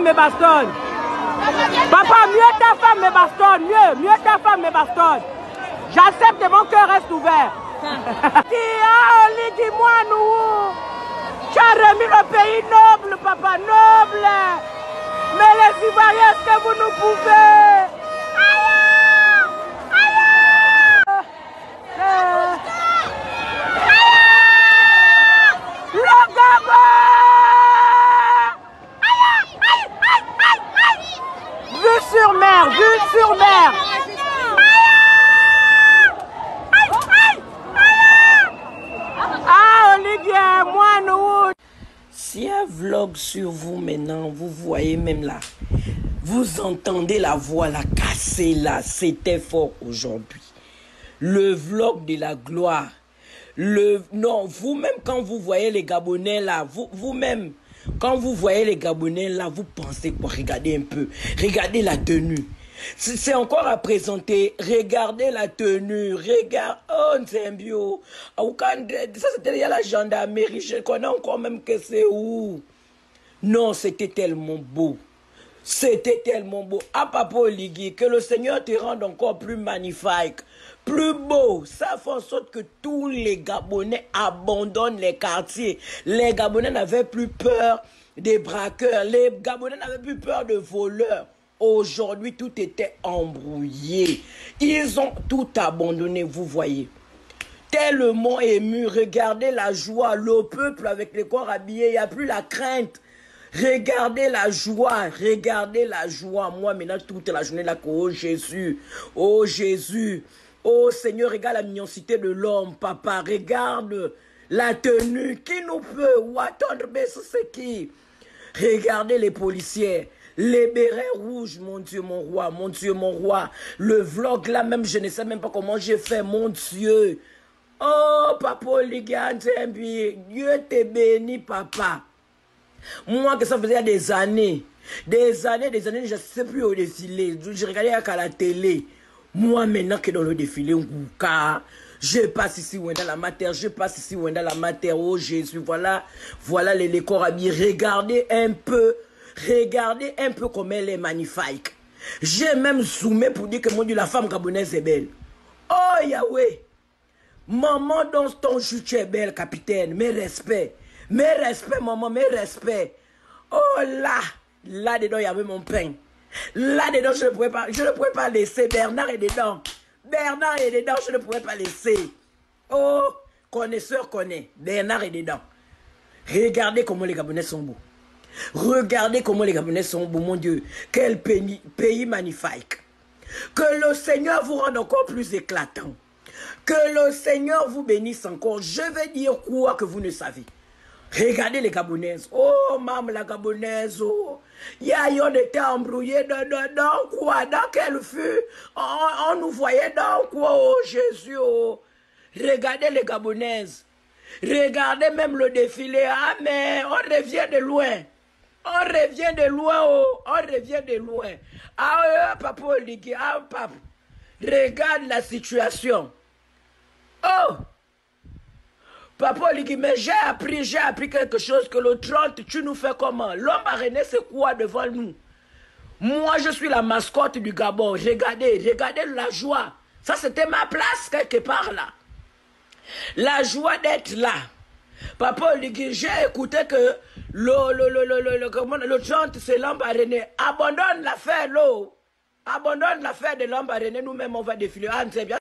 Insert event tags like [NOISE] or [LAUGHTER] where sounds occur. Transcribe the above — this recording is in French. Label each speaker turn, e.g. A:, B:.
A: femme me bastonne. Papa, mieux ta femme me bastonne, mieux, mieux ta femme me bastonne. J'accepte et mon cœur reste ouvert. [LAUGHS] Dis-moi, nous. Tu as remis le pays noble, papa, noble. Mais les Ivoiriens, est-ce que vous nous pouvez? Sur mer, vue sur mer Ah, Olivier, moi, nous
B: Si un vlog sur vous maintenant, vous voyez même là, vous entendez la voix là, cassée là, c'était fort aujourd'hui. Le vlog de la gloire. Le, non, vous-même, quand vous voyez les Gabonais là, vous- vous-même, quand vous voyez les Gabonais là, vous pensez quoi? Regardez un peu. Regardez la tenue. C'est c'est encore à présenter. Regardez la tenue. Regarde. Oh, Nzembio. Aoukande, Ça, c'était il y a la gendarmerie. Je connais encore même que c'est où. Non, c'était tellement beau. C'était tellement beau. À Papa Oligui, que le Seigneur te rende encore plus magnifique, plus beau. Ça fait en sorte que tous les Gabonais abandonnent les quartiers. Les Gabonais n'avaient plus peur des braqueurs. Les Gabonais n'avaient plus peur de voleurs. Aujourd'hui, tout était embrouillé. Ils ont tout abandonné, vous voyez tellement ému. Regardez la joie, le peuple avec les corps habillés, il n'y a plus la crainte. Regardez la joie, regardez la joie. Moi, maintenant, toute la journée, là, oh Jésus, oh Jésus, oh Seigneur, regarde la mignoncité de l'homme, papa, regarde la tenue. Qui nous peut ou attendre, mais c'est qui? Regardez les policiers. Les bérets rouges, mon Dieu, mon roi, mon Dieu, mon roi. Le vlog là même, je ne sais même pas comment j'ai fait, mon Dieu. Oh, papa Dieu te bénit, papa. Moi, que ça faisait des années, des années, des années, je ne sais plus au défilé. Je regardais à la télé. Moi, maintenant que dans le défilé, Ngouka, je passe ici dans la matière, je passe ici dans la matière. Oh Jésus, voilà, voilà les, les corps. Regardez un peu, regardez un peu comme elle est magnifique. J'ai même zoomé pour dire que mon Dieu, la femme gabonaise est belle. Oh Yahweh, maman dans ton jus, tu es belle, capitaine. Mes respects, mes respects, maman, mes respects. Oh là, là-dedans, il y avait mon pain. Là-dedans, je ne pouvais pas, je ne pouvais pas laisser. Bernard est dedans. Bernard est dedans, je ne pouvais pas laisser. Oh, connaisseur connaît. Bernard est dedans. Regardez comment les Gabonais sont beaux. Regardez comment les Gabonais sont beaux, mon Dieu. Quel pays, magnifique. Que le Seigneur vous rende encore plus éclatant. Que le Seigneur vous bénisse encore. Je vais dire quoi que vous ne savez. Regardez les Gabonaises. Oh, maman, la Gabonaise. Oh. Ya, on était embrouillés dans, quoi Dans quel fut on, nous voyait dans quoi Oh, Jésus. Oh. Regardez les Gabonaises. Regardez même le défilé. Ah, mais on revient de loin. On revient de loin. Oh. On revient de loin. Ah, euh, papa. Ah, papa. Regarde la situation. Oh! Papa Oligui, mais j'ai appris, j'ai appris quelque chose que le 30, tu nous fais comment? L'homme aréné, c'est quoi devant nous? Moi, je suis la mascotte du Gabon. Regardez, regardez la joie. Ça, c'était ma place quelque part là. La joie d'être là. Papa Oligui, j'ai écouté que le, le, le, le, le, le, le 30, c'est l'homme aréné. Abandonne l'affaire, l'eau. Abandonne l'affaire de l'homme aréné. Nous-mêmes, on va défiler. Ah, bien.